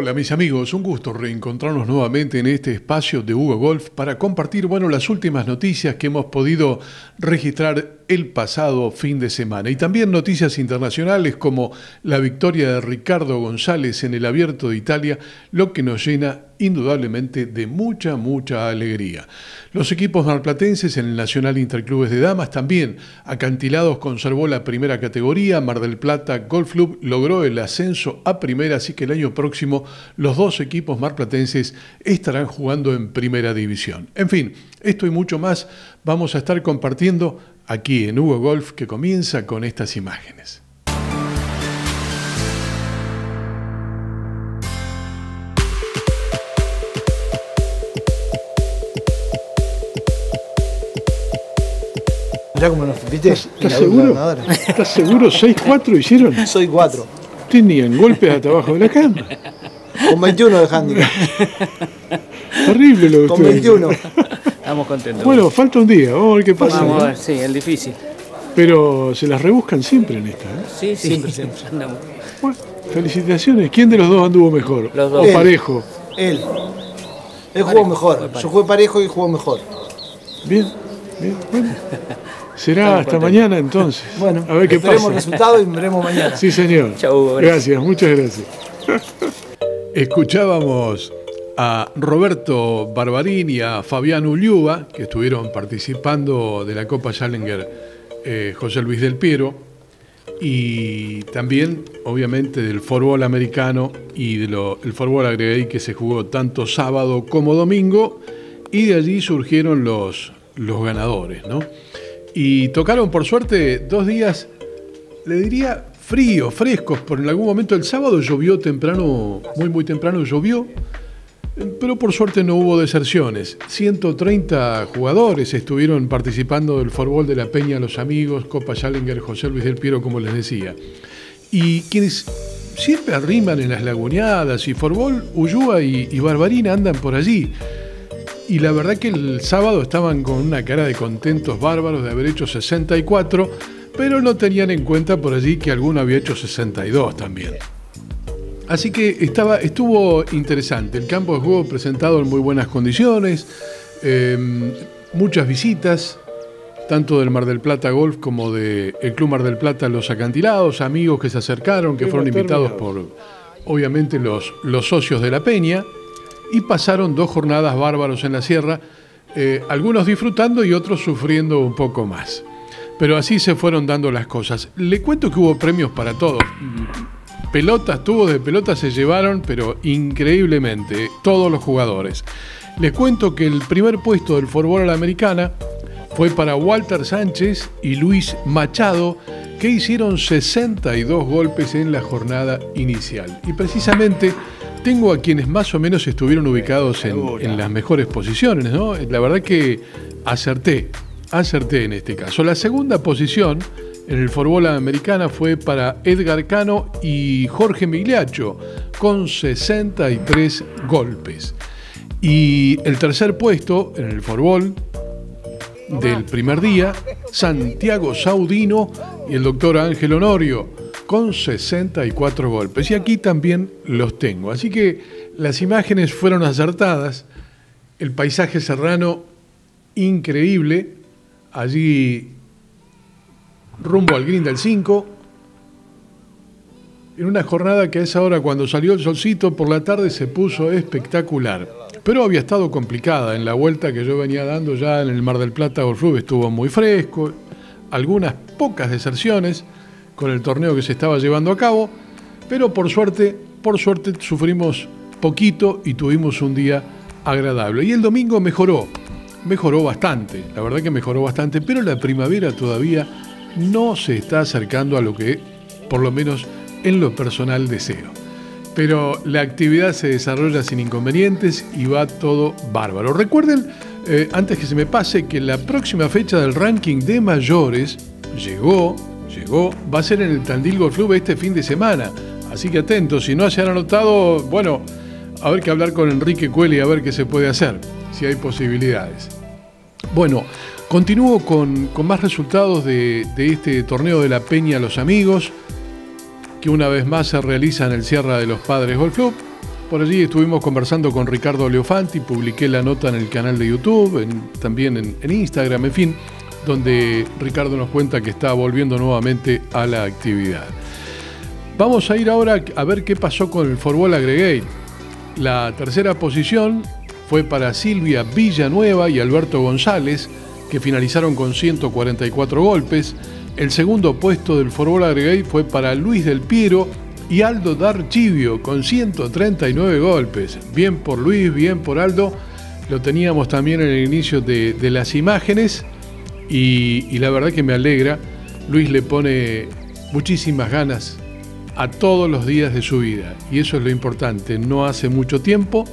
Hola mis amigos, un gusto reencontrarnos nuevamente en este espacio de Hugo Golf para compartir bueno, las últimas noticias que hemos podido registrar el pasado fin de semana. Y también noticias internacionales como la victoria de Ricardo González en el Abierto de Italia, lo que nos llena indudablemente de mucha, mucha alegría. Los equipos marplatenses en el Nacional Interclubes de Damas también. Acantilados conservó la primera categoría, Mar del Plata Golf Club logró el ascenso a primera, así que el año próximo los dos equipos marplatenses estarán jugando en primera división. En fin, esto y mucho más vamos a estar compartiendo aquí en Hugo Golf que comienza con estas imágenes. Ya como nos viste, ¿Estás seguro? ¿Estás seguro? ¿6-4 hicieron? Soy 4. Tenían golpes hasta abajo de la cama. Con 21 de handicap. Terrible lo que Con ustedes 21. Estamos contentos. Bueno, falta un día, vamos a ver qué pasa. Vamos a ¿no? ver, sí, el difícil. Pero se las rebuscan siempre en esta. ¿eh? Sí, sí, Siempre, siempre. andamos. Bueno, felicitaciones. ¿Quién de los dos anduvo mejor? Los dos. O Él. parejo. Él. Él jugó mejor. Yo jugué parejo y jugó mejor. Bien, bien, bueno. Será Estamos hasta contentos. mañana entonces. Bueno, a ver qué pasa. el resultado y veremos mañana. Sí, señor. Chau. Gracias, muchas gracias. Escuchábamos a Roberto Barbarín y a Fabián Uliuba, que estuvieron participando de la Copa Challenger eh, José Luis del Piero, y también, obviamente, del fútbol americano y del fútbol agregué que se jugó tanto sábado como domingo, y de allí surgieron los, los ganadores, ¿no? Y tocaron, por suerte, dos días le diría fríos, frescos, por en algún momento el sábado llovió temprano, muy muy temprano llovió, pero por suerte no hubo deserciones. 130 jugadores estuvieron participando del fútbol de la Peña, los amigos, Copa Challenger, José Luis del Piero, como les decía. Y quienes siempre arriman en las laguneadas y Forbol, Uyúa y, y Barbarina andan por allí. Y la verdad que el sábado estaban con una cara de contentos bárbaros de haber hecho 64, pero no tenían en cuenta por allí que alguno había hecho 62 también. Así que estaba, estuvo interesante. El campo de juego presentado en muy buenas condiciones, eh, muchas visitas, tanto del Mar del Plata Golf como del Club Mar del Plata Los Acantilados, amigos que se acercaron, que fueron invitados por, obviamente, los, los socios de la Peña, y pasaron dos jornadas bárbaros en la sierra, eh, algunos disfrutando y otros sufriendo un poco más. Pero así se fueron dando las cosas. Le cuento que hubo premios para todos. Pelotas, tubos de pelotas se llevaron, pero increíblemente, todos los jugadores. Les cuento que el primer puesto del fútbol a la americana fue para Walter Sánchez y Luis Machado, que hicieron 62 golpes en la jornada inicial. Y precisamente tengo a quienes más o menos estuvieron ubicados en, en las mejores posiciones, ¿no? La verdad que acerté, acerté en este caso. La segunda posición en el fútbol americana fue para Edgar Cano y Jorge Migliaccio, con 63 golpes. Y el tercer puesto en el fútbol del primer día, Santiago Saudino y el doctor Ángel Honorio, con 64 golpes. Y aquí también los tengo. Así que las imágenes fueron acertadas. El paisaje serrano increíble. Allí rumbo al Green del 5. En una jornada que a esa hora, cuando salió el solcito por la tarde, se puso espectacular. Pero había estado complicada en la vuelta que yo venía dando ya en el Mar del Plata Golf Club. Estuvo muy fresco, algunas pocas deserciones con el torneo que se estaba llevando a cabo, pero por suerte, por suerte sufrimos poquito y tuvimos un día agradable. Y el domingo mejoró, mejoró bastante, la verdad que mejoró bastante, pero la primavera todavía no se está acercando a lo que, por lo menos en lo personal, deseo. Pero la actividad se desarrolla sin inconvenientes y va todo bárbaro. Recuerden, eh, antes que se me pase, que la próxima fecha del ranking de mayores llegó, llegó, va a ser en el Tandil Golf Club este fin de semana. Así que atentos, si no se han anotado, bueno, a ver que hablar con Enrique Cueli a ver qué se puede hacer, si hay posibilidades. Bueno, continúo con, más resultados de, este torneo de la Peña Los Amigos, que una vez más se realiza en el Sierra de los Padres Golf Club. Por allí estuvimos conversando con Ricardo Leofanti, publiqué la nota en el canal de YouTube, también en, en Instagram, en fin, donde Ricardo nos cuenta que está volviendo nuevamente a la actividad. Vamos a ir ahora a ver qué pasó con el Forbol Aggregate. La tercera posición fue para Silvia Villanueva y Alberto González, que finalizaron con 144 golpes. El segundo puesto del Forbol Aggregate fue para Luis del Piero y Aldo Darchivio con 139 golpes. Bien por Luis, bien por Aldo. Lo teníamos también en el inicio de, las imágenes y, y la verdad que me alegra. Luis le pone muchísimas ganas a todos los días de su vida. Y eso es lo importante. No hace mucho tiempo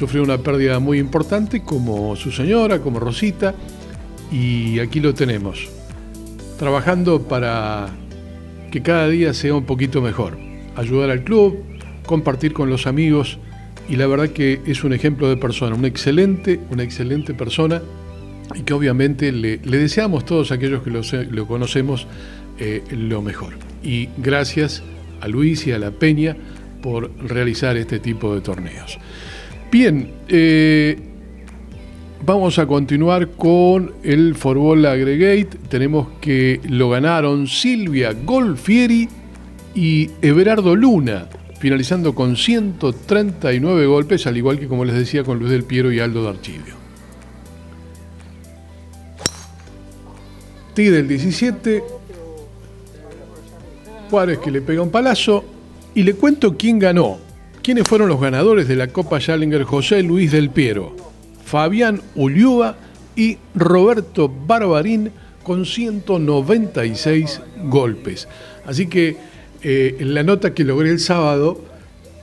sufrió una pérdida muy importante como su señora, como Rosita. Y aquí lo tenemos. Trabajando para que cada día sea un poquito mejor. Ayudar al club, compartir con los amigos. Y la verdad que es un ejemplo de persona, una excelente, una excelente persona y que obviamente le, deseamos todos aquellos que lo, conocemos eh, lo mejor. Y gracias a Luis y a la Peña por realizar este tipo de torneos. Bien, eh, vamos a continuar con el Forbol Aggregate. Tenemos que lo ganaron Silvia Golfieri y Everardo Luna, finalizando con 139 golpes, al igual que como les decía con Luis del Piero y Aldo D'Archivio. T del 17, Juárez que le pega un palazo. Y le cuento quién ganó. ¿Quiénes fueron los ganadores de la Copa Challenger? José Luis del Piero, Fabián Uliuba y Roberto Barbarín con 196 golpes. Así que eh, en la nota que logré el sábado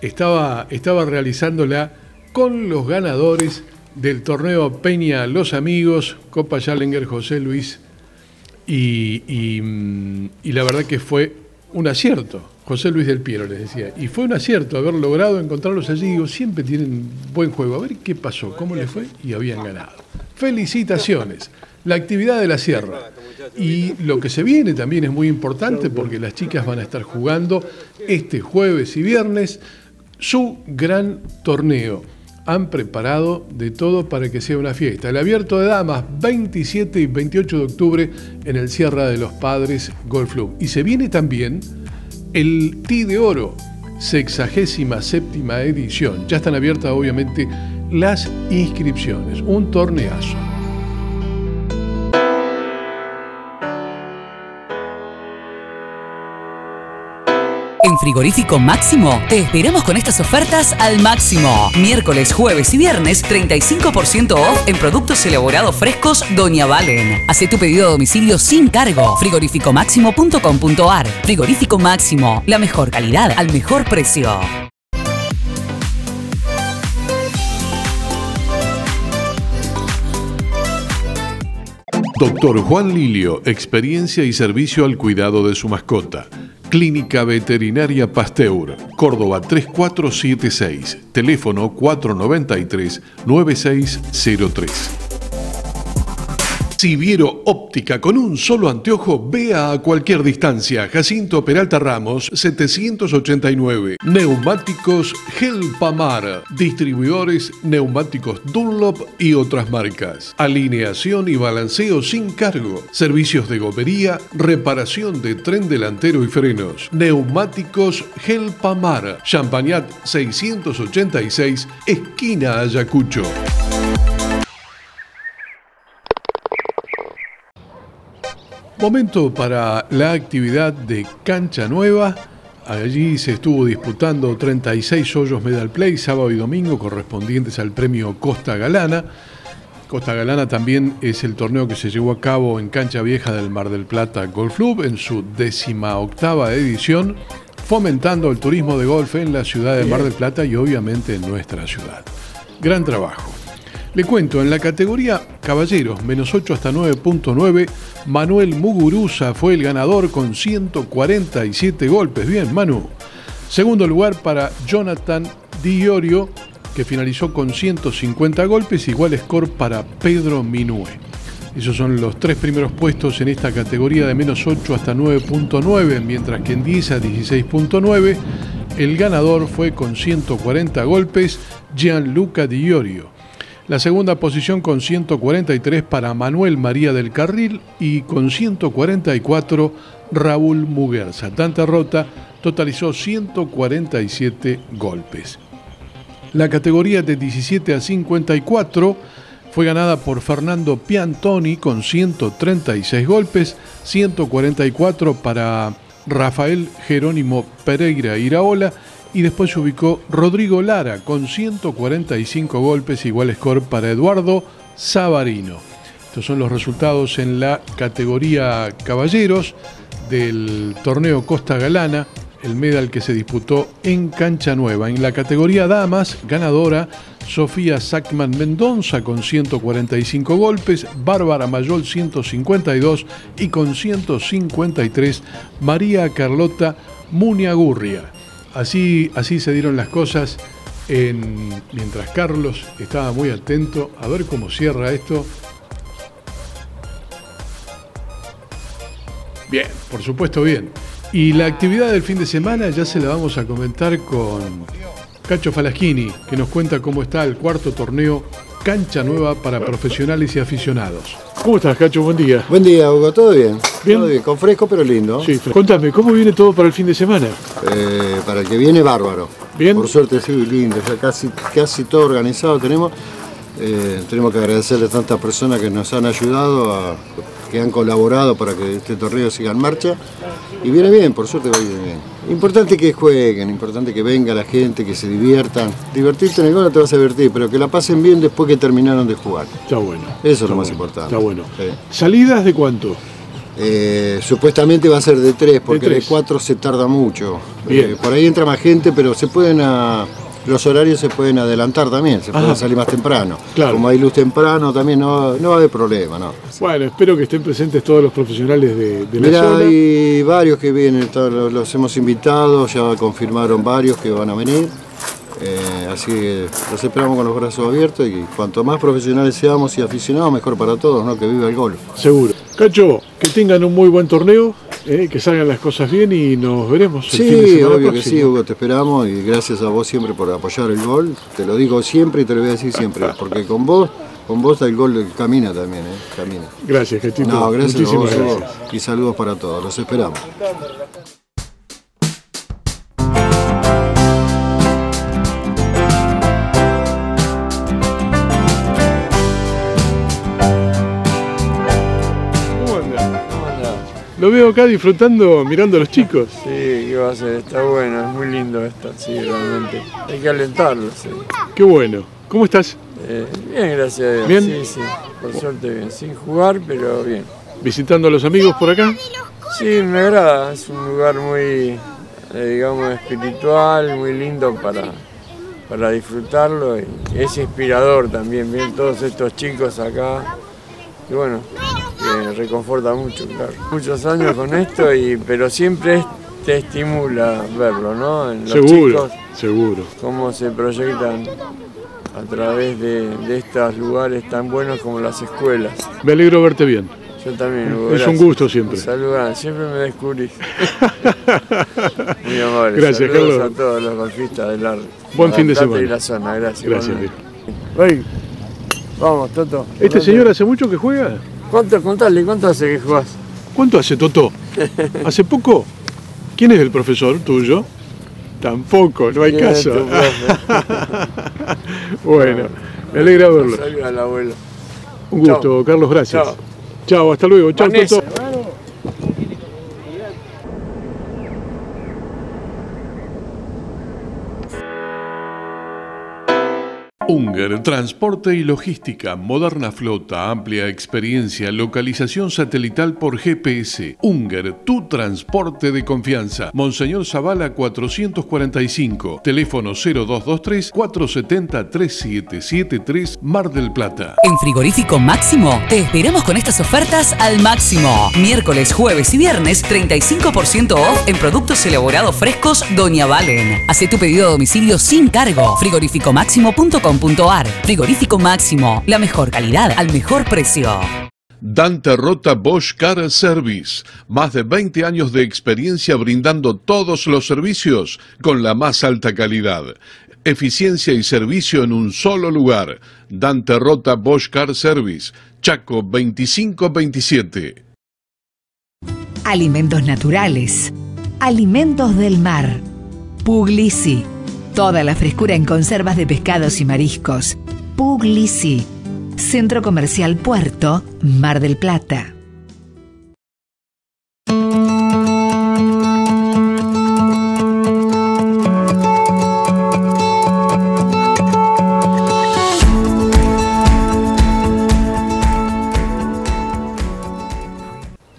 estaba, estaba realizándola con los ganadores del torneo Peña Los Amigos, Copa Challenger José Luis. y mm, la verdad que fue un acierto. José Luis del Piero les decía. Y fue un acierto haber logrado encontrarlos allí. Digo, siempre tienen buen juego. A ver qué pasó, cómo les fue y habían ganado. Felicitaciones. La actividad de la sierra. Y lo que se viene también es muy importante porque las chicas van a estar jugando este jueves y viernes su gran torneo han preparado de todo para que sea una fiesta. El abierto de damas 27 y 28 de octubre en el Sierra de los Padres Golf Club. Y se viene también el T de Oro, sexagésima séptima edición. Ya están abiertas obviamente las inscripciones. Un torneazo. En Frigorífico Máximo te esperamos con estas ofertas al máximo. Miércoles, jueves y viernes 35% off en productos elaborados frescos Doña Valen. Haz tu pedido a domicilio sin cargo. Frigoríficomáximo.com.ar. Frigorífico Máximo, la mejor calidad al mejor precio. Doctor Juan Lilio, experiencia y servicio al cuidado de su mascota. Clínica Veterinaria Pasteur, Córdoba 3476, teléfono 493 9603. Siviero Óptica, con un solo anteojo, vea a cualquier distancia. Jacinto Peralta Ramos, 789. Neumáticos Gelpamar, distribuidores neumáticos Dunlop y otras marcas. Alineación y balanceo sin cargo. Servicios de gomería, reparación de tren delantero y frenos. Neumáticos Gelpamar, Champagnat 686, esquina Ayacucho. Momento para la actividad de Cancha Nueva. Allí se estuvo disputando 36 hoyos Medal Play sábado y domingo correspondientes al premio Costa Galana. Costa Galana también es el torneo que se llevó a cabo en Cancha Vieja del Mar del Plata Golf Club en su décima octava edición, fomentando el turismo de golf en la ciudad de Mar del Plata y obviamente en nuestra ciudad. Gran trabajo. Le cuento, en la categoría Caballeros, menos 8 hasta 9.9, Manuel Muguruza fue el ganador con 147 golpes. Bien, Manu. Segundo lugar para Jonathan Diorio, que finalizó con 150 golpes, igual score para Pedro Minue. Esos son los tres primeros puestos en esta categoría de menos 8 hasta 9.9, mientras que en 10 a 16.9 El ganador fue con 140 golpes Gianluca Di Iorio. La segunda posición con 143 para Manuel María del Carril y con 144 Raúl Muguerza. Tanta rota totalizó 147 golpes. La categoría de 17 a 54 fue ganada por Fernando Piantoni con 136 golpes, 144 para Rafael Jerónimo Pereira Iraola y después se ubicó Rodrigo Lara con 145 golpes, igual score para Eduardo Savarino. Estos son los resultados en la categoría caballeros del torneo Costa Galana, el medal que se disputó en Cancha Nueva. En la categoría damas, ganadora Sofía Sackman Mendoza con 145 golpes, Bárbara Mayol 152 y con 153 María Carlota Muniagurria. Así, así se dieron las cosas en, mientras Carlos estaba muy atento a ver cómo cierra esto. Bien, por supuesto bien. Y la actividad del fin de semana ya se la vamos a comentar con Cacho Falaschini, que nos cuenta cómo está el cuarto torneo Cancha Nueva para profesionales y aficionados. ¿Cómo estás, Cacho? Buen día. Buen día, Hugo. ¿Todo bien? ¿Bien? Todo bien, con fresco pero lindo. Sí, contame, ¿cómo viene todo para el fin de semana? Eh, para el que viene, bárbaro. Bien. Por suerte, sí, lindo. Ya casi, casi todo organizado tenemos. Eh, tenemos que agradecerle a tantas personas que nos han ayudado a que han colaborado para que este torneo siga en marcha. Y viene bien, por suerte va bien. Importante que jueguen, importante que venga la gente, que se diviertan. Divertirte en el gol no te vas a divertir, pero que la pasen bien después que terminaron de jugar. Está bueno. Eso es lo más importante. Está bueno. ¿Salidas de cuánto? Eh, supuestamente va a ser de tres, porque de, cuatro se tarda mucho. Eh, por ahí entra más gente, pero se pueden a, los horarios se pueden adelantar también, se pueden salir más temprano. Como hay luz temprano también no, no va a haber problema, ¿no? Bueno, espero que estén presentes todos los profesionales de, de la Mirá, hay varios que vienen, los hemos invitado, ya confirmaron varios que van a venir. Eh, así que los esperamos con los brazos abiertos y cuanto más profesionales seamos y aficionados, mejor para todos, ¿no? Que viva el golf. Seguro. Cacho, que tengan un muy buen torneo, eh, que salgan las cosas bien y nos veremos. El sí, obvio que sí, Hugo, te esperamos y gracias a vos siempre por apoyar el gol. Te lo digo siempre y te lo voy a decir siempre, porque con vos con vos el gol camina también, ¿eh? camina. Gracias, Getito. No, gracias a vos, gracias. y saludos para todos. Los esperamos. Lo veo acá disfrutando, mirando a los chicos. Sí, ¿qué va a ser? Está bueno, es muy lindo esto, sí, realmente. Hay que alentarlo, sí. Qué bueno. ¿Cómo estás? Eh, bien, gracias a Dios. ¿Bien? Sí, sí, por suerte bien. Sin jugar, pero bien. ¿Visitando a los amigos por acá? Sí, me agrada. Es un lugar muy, eh, digamos, espiritual, muy lindo para, para disfrutarlo. Y es inspirador también, ver todos estos chicos acá. Y bueno, reconforta mucho, claro. Muchos años con esto, y, pero siempre te estimula verlo, ¿no? En los seguro, seguro. Cómo se proyectan a través de, estos lugares tan buenos como las escuelas. Me alegro verte bien. Yo también, Es un gusto siempre. Saludos, siempre me descubrís. Muy amable. Gracias, Saludos a todos los golfistas del ar. Buen fin de semana. Y la zona, gracias. Gracias. Vamos, Toto. ¿Este señor hace mucho que juega? ¿Cuánto, contale, cuánto hace que jugás? ¿Cuánto hace, Toto? ¿Hace poco? ¿Quién es el profesor tuyo? Tampoco, no hay caso. bueno, me alegra verlo. al abuelo. Un gusto, Carlos, gracias. Chao. hasta luego. Chao, Toto. Unger, transporte y logística, moderna flota, amplia experiencia, localización satelital por GPS. Unger, tu transporte de confianza. Monseñor Zavala 445, teléfono 0223 470 3773, Mar del Plata. En Frigorífico Máximo, te esperamos con estas ofertas al máximo. Miércoles, jueves y viernes, 35% off en productos elaborados frescos Doña Valen. Hace tu pedido a domicilio sin cargo. frigoríficomáximo.com Frigorífico Máximo, la mejor calidad al mejor precio. Dante Rota Bosch Car Service. Más de 20 años de experiencia brindando todos los servicios con la más alta calidad. Eficiencia y servicio en un solo lugar. Dante Rota Bosch Car Service. Chaco 2527. Alimentos naturales. Alimentos del mar. Puglisi. Toda la frescura en conservas de pescados y mariscos. Puglisi Centro Comercial Puerto, Mar del Plata.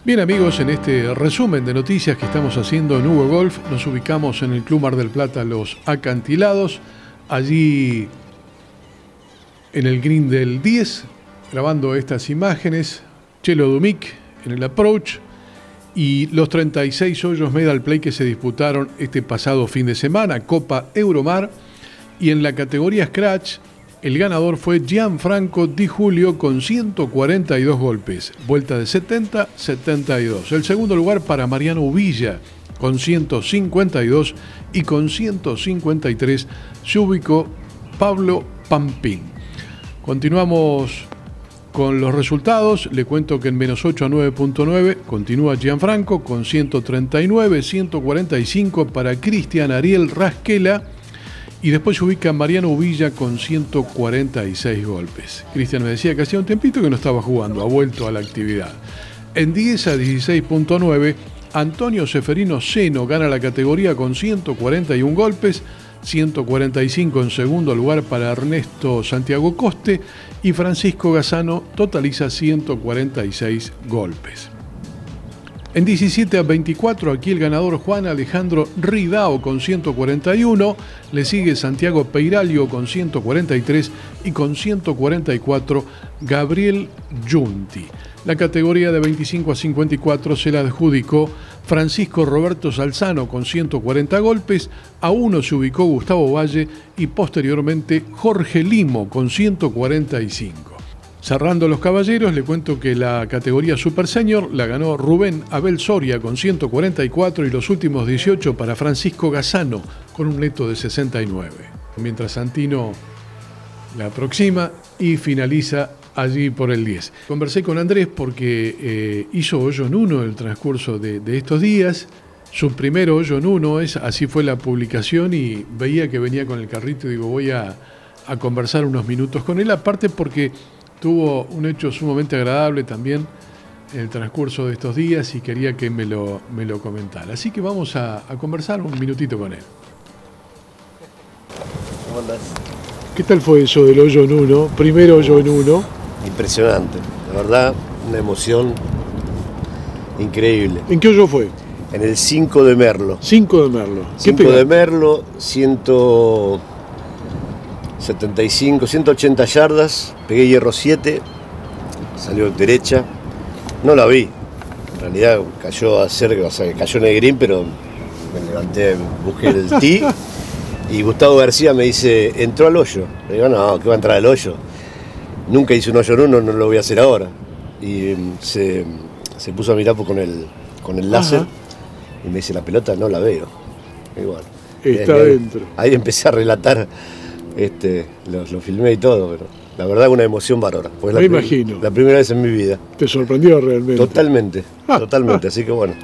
Bien amigos, en este resumen de noticias que estamos haciendo en Hugo Golf, nos ubicamos en el Club Mar del Plata Los Acantilados. Allí en el green del 10, grabando estas imágenes, Chelo Dumic en el approach y los 36 hoyos medal play que se disputaron este pasado fin de semana, Copa Euromar, y en la categoría Scratch, el ganador fue Gianfranco Di Julio con 142 golpes, vuelta de 70-72. El segundo lugar para Mariano Uvilla con 152 y con 153 se ubicó Pablo Pampín. Continuamos con los resultados. Le cuento que en menos 8 a 9.9 continúa Gianfranco con 139, 145 para Cristian Ariel Rasquela. Y después se ubica Mariano Uvilla con 146 golpes. Cristian me decía que hacía un tempito que no estaba jugando, ha vuelto a la actividad. En 10 a 16.9, Antonio Seferino Seno gana la categoría con 141 golpes. 145 en segundo lugar para Ernesto Santiago Coste y Francisco Gazano totaliza 146 golpes. En 17 a 24 aquí el ganador Juan Alejandro Ridao con 141, le sigue Santiago Peiralio con 143 y con 144 Gabriel Junti. La categoría de 25 a 54 se la adjudicó Francisco Roberto Salzano con 140 golpes, a uno se ubicó Gustavo Valle y posteriormente Jorge Limo con 145. Cerrando los caballeros, le cuento que la categoría Super Senior la ganó Rubén Abel Soria con 144 y los últimos 18 para Francisco Gazano con un neto de 69. Mientras Santino la aproxima y finaliza allí por el 10. Conversé con Andrés porque eh, hizo hoyo en uno el transcurso de, estos días. Su primer hoyo en uno es, así fue la publicación y veía que venía con el carrito y digo, voy a, conversar unos minutos con él, aparte porque tuvo un hecho sumamente agradable también en el transcurso de estos días y quería que me lo, me lo comentara. Así que vamos a, conversar un minutito con él. ¿Qué tal fue eso del hoyo en uno? Primer hoyo en uno impresionante. La verdad, una emoción increíble. ¿En qué hoyo fue? En el 5 de Merlo. 5 de Merlo. 5 de Merlo, 175, 180 yardas, pegué hierro 7, salió derecha, no la vi. En realidad cayó a cerca, o sea, cayó en el green, pero me levanté, busqué el tee y Gustavo García me dice, entró al hoyo. Le digo, no, ¿qué va a entrar al hoyo? nunca hice un hoyo en uno, no lo voy a hacer ahora. Y em, se, puso a mirar con el, con el láser y me dice, la pelota no la veo. Igual. Está adentro. Ahí, empecé a relatar, este, lo, filmé y todo, pero la verdad una emoción bárbara. Pues me imagino. La primera vez en mi vida. ¿Te sorprendió realmente? Totalmente, ah, totalmente, ah. así que bueno.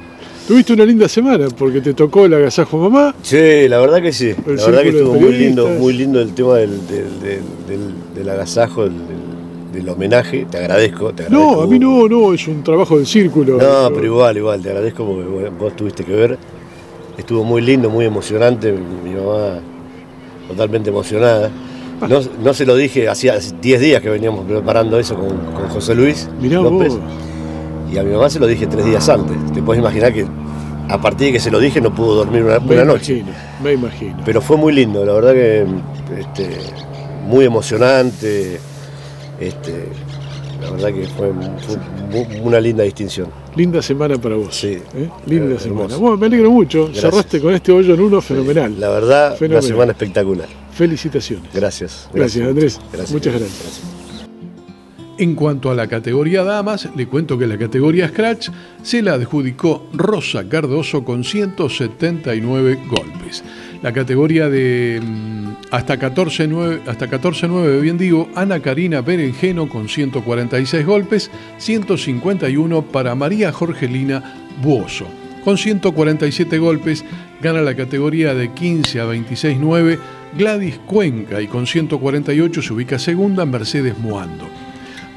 Tuviste una linda semana porque te tocó el agasajo mamá. Sí, la verdad que sí. la verdad que estuvo muy lindo, muy lindo el tema del, del, agasajo, del homenaje, te agradezco, No, a mí no, no, es un trabajo del círculo. No, pero igual, igual, te agradezco porque vos tuviste que ver. Estuvo muy lindo, muy emocionante, mi, mamá totalmente emocionada. Ah. No, se lo dije, hacía 10 días que veníamos preparando eso con, José Luis Mirá López. Y a mi mamá se lo dije tres días antes. Te puedes imaginar que a partir de que se lo dije no pudo dormir una, me noche. Me imagino. Pero fue muy lindo, la verdad que este, muy emocionante. Este, la verdad que fue, una linda distinción. Linda semana para vos. Sí. ¿eh? Linda semana. Bueno, me alegro mucho. Cerraste con este hoyo en uno fenomenal. la verdad, una semana espectacular. Felicitaciones. Gracias. Gracias, Andrés. Muchas gracias. En cuanto a la categoría damas, le cuento que la categoría Scratch se la adjudicó Rosa Cardoso con 179 golpes. La categoría de mm, hasta 14-9, hasta 14 bien digo, Ana Karina Berenjeno con 146 golpes, 151 para María Jorgelina Buoso. Con 147 golpes gana la categoría de 15 a 26-9 Gladys Cuenca y con 148 se ubica segunda Mercedes Muando.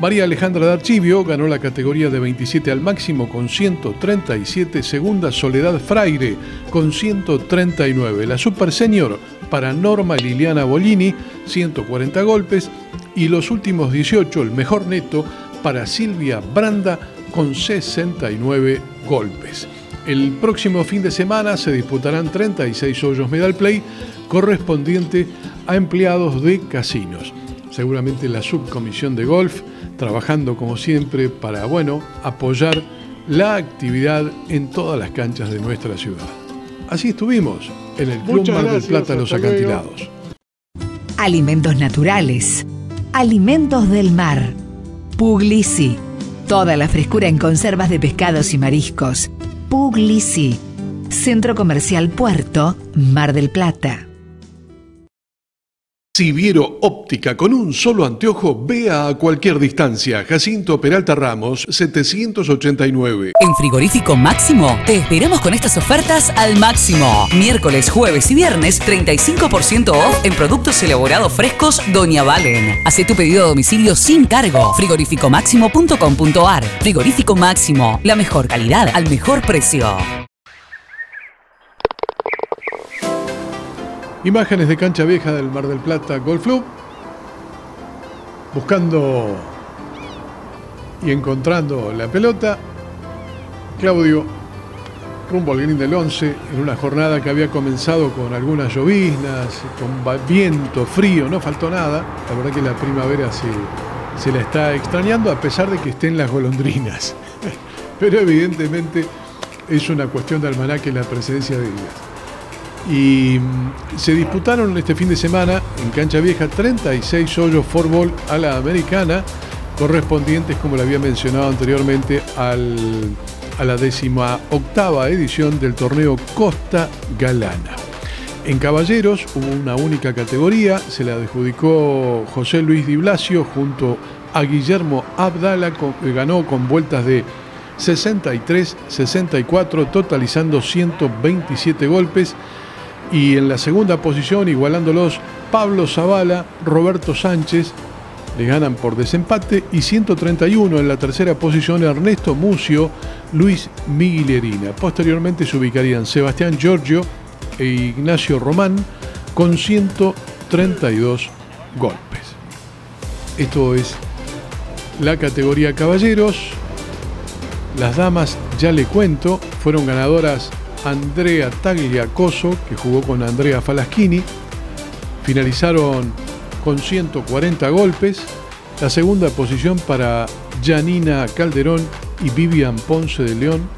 María Alejandra D'Archivio ganó la categoría de 27 al máximo con 137, segunda Soledad Fraire con 139, la Super Senior para Norma Liliana Bolini, 140 golpes, y los últimos 18, el mejor neto, para Silvia Branda con 69 golpes. El próximo fin de semana se disputarán 36 hoyos medal play correspondiente a empleados de casinos. Seguramente la subcomisión de golf trabajando como siempre para, bueno, apoyar la actividad en todas las canchas de nuestra ciudad. Así estuvimos en el Club Mar del Plata Los Acantilados. Alimentos naturales. Alimentos del mar. Puglisi. Toda la frescura en conservas de pescados y mariscos. Puglisi. Centro Comercial Puerto, Mar del Plata. Siviero Óptica, con un solo anteojo, vea a cualquier distancia. Jacinto Peralta Ramos, 789. En Frigorífico Máximo, te esperamos con estas ofertas al máximo. Miércoles, jueves y viernes, 35% off en productos elaborados frescos Doña Valen. Hace tu pedido a domicilio sin cargo. Frigoríficomáximo.com.ar. Frigorífico Máximo, la mejor calidad al mejor precio. Imágenes de cancha vieja del Mar del Plata Golf Club. Buscando y encontrando la pelota. Claudio rumbo al green del 11 en una jornada que había comenzado con algunas lloviznas, con viento, frío, no faltó nada. La verdad que la primavera se, se la está extrañando a pesar de que estén las golondrinas. Pero evidentemente es una cuestión de almanaque la presencia de ellas. Y mm, se disputaron este fin de semana en Cancha Vieja 36 hoyos ball a la americana, correspondientes, como le había mencionado anteriormente, al, a la décima octava edición del torneo Costa Galana. En caballeros hubo una única categoría, se la adjudicó José Luis Di Blasio junto a Guillermo Abdala, que ganó con vueltas de 63-64, totalizando 127 golpes y en la segunda posición, igualándolos, Pablo Zavala, Roberto Sánchez, le ganan por desempate. Y 131 en la tercera posición, Ernesto Mucio, Luis Miguelerina. Posteriormente se ubicarían Sebastián Giorgio e Ignacio Román con 132 golpes. Esto es la categoría caballeros. Las damas, ya le cuento, fueron ganadoras Andrea Tagliacoso, que jugó con Andrea Falaschini. Finalizaron con 140 golpes. La segunda posición para Janina Calderón y Vivian Ponce de León,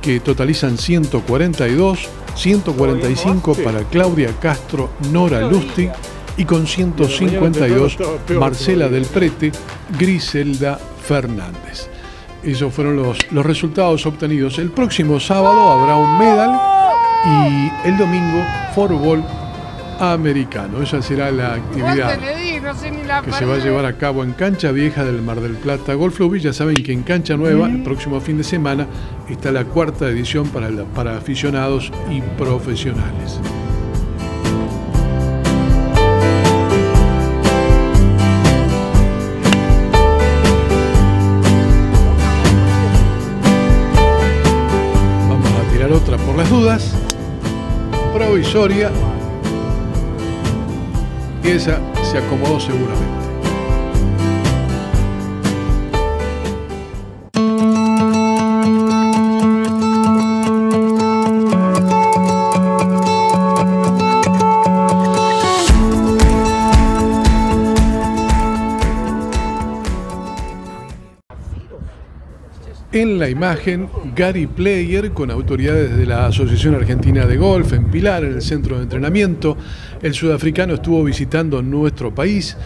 que totalizan 142. 145 para Claudia Castro, Nora Lustig y con 152 Marcela del Prete, Griselda Fernández. Esos fueron los, los resultados obtenidos. El próximo sábado habrá un medal y el domingo fútbol americano. Esa será la actividad que se va a llevar a cabo en Cancha Vieja del Mar del Plata Golf Club. Y ya saben que en Cancha Nueva, el próximo fin de semana, está la cuarta edición para, para aficionados y profesionales. Y esa se acomodó seguramente. En la imagen, Gary Player con autoridades de la Asociación Argentina de Golf en Pilar, en el centro de entrenamiento. El sudafricano estuvo visitando nuestro país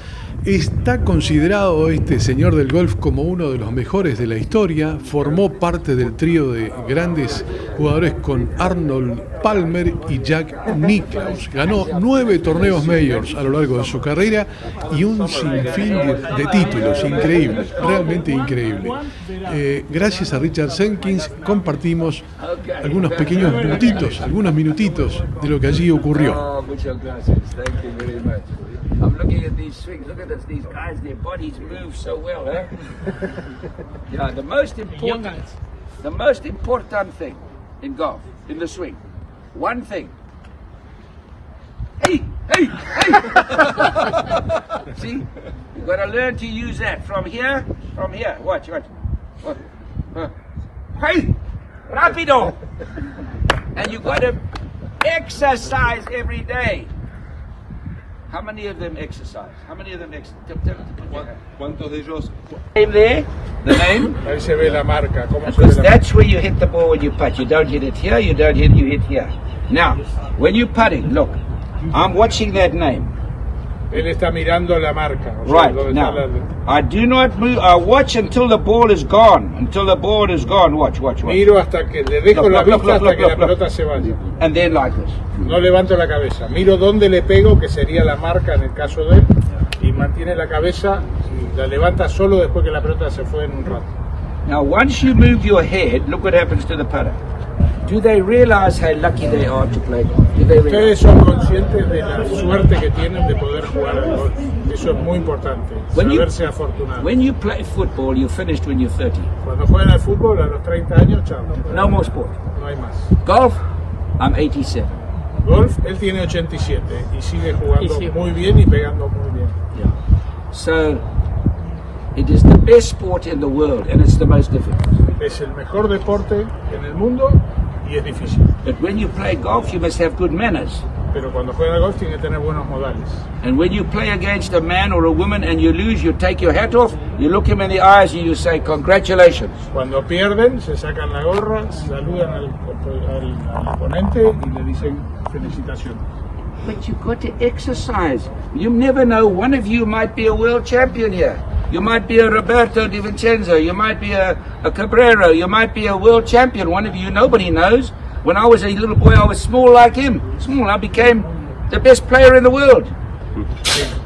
Está considerado este señor del golf como uno de los mejores de la historia. Formó parte del trío de grandes jugadores con Arnold Palmer y Jack Nicklaus. Ganó nueve torneos majors a lo largo de su carrera y un sinfín de, títulos. Increíble, realmente increíble. Eh, gracias a Richard Jenkins compartimos algunos pequeños minutitos, algunos minutitos de lo que allí ocurrió. I'm looking at these swings. Look at this, these guys, their bodies move so well, eh? yeah, the most important, the most important thing in golf, in the swing, one thing. Hey, hey, hey! See, you got to learn to use that from here, from here. Watch, watch. watch. Hey, rapido! and you got to exercise every day. How many of them exercise? How many of them exercise? ¿Cuántos de ellos? Name there, the name. Ahí se ve la marca. ¿Cómo Because se ve la that's where you hit the ball when you putt. You don't hit it here. You don't hit. You hit here. Now, when you're putting, look, I'm watching that name. Él está mirando la marca. O right. Sea, now, la... I do not move. I watch until the ball is gone. Until the ball is gone. Watch, watch, watch. Miro hasta que le dejo look, la look, vista look, hasta que la pelota se vaya. And then like this. No levanto la cabeza. Miro dónde le pego, que sería la marca en el caso de él, y mantiene la cabeza la levanta solo después que la pelota se fue en un rato. Now, once you move your head, look what happens to the putter. Do they realize how lucky they are to play golf? Do they Ustedes son conscientes de la suerte que tienen de poder jugar al golf. Eso es muy importante. When saberse you, afortunado. When you play football, you're finished when you're 30. Cuando juegan al fútbol a los 30 años, chao. No more sport. No hay más. Golf, I'm 87. Golf, él tiene 87 y sigue jugando y muy bien y pegando muy bien. Yeah. So, it is the best sport in the world and it's the most difficult. Es el mejor deporte en el mundo y es difícil. But when you play golf, you must have good manners. Pero cuando juega golf tiene que tener buenos modales. And when you play against a man or a woman and you lose, you take your hat off, you look him in the eyes and you say congratulations. Cuando pierden, se sacan la gorra, saludan al, al, al oponente y le dicen felicitaciones. But you've got to exercise. You never know. One of you might be a world champion here. You might be a Roberto Di Vincenzo. You might be a, a Cabrera. You might be a world champion. One of you, nobody knows. When I was a little boy, I was small like him. Small. I became the best player in the world.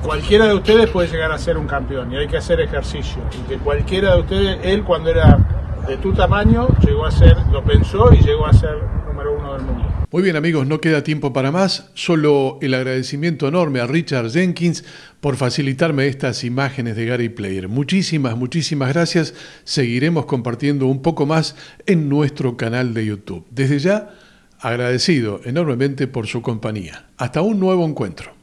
Cualquiera de ustedes puede llegar a ser un campeón y hay que hacer ejercicio. Y que cualquiera de ustedes, él cuando era de tu tamaño, llegó a ser, lo pensó y llegó a ser número uno del mundo. Muy bien amigos, no queda tiempo para más, solo el agradecimiento enorme a Richard Jenkins por facilitarme estas imágenes de Gary Player. Muchísimas, muchísimas gracias. Seguiremos compartiendo un poco más en nuestro canal de YouTube. Desde ya, agradecido enormemente por su compañía. Hasta un nuevo encuentro.